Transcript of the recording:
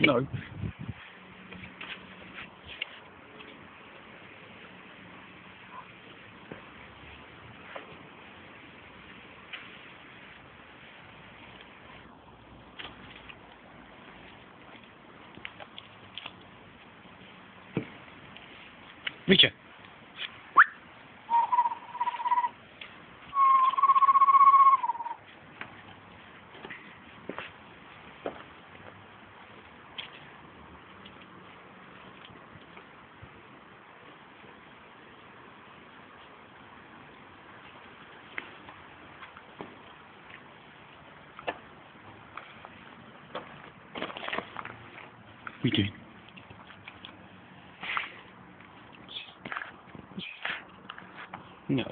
No. Wiecie. We doing? No.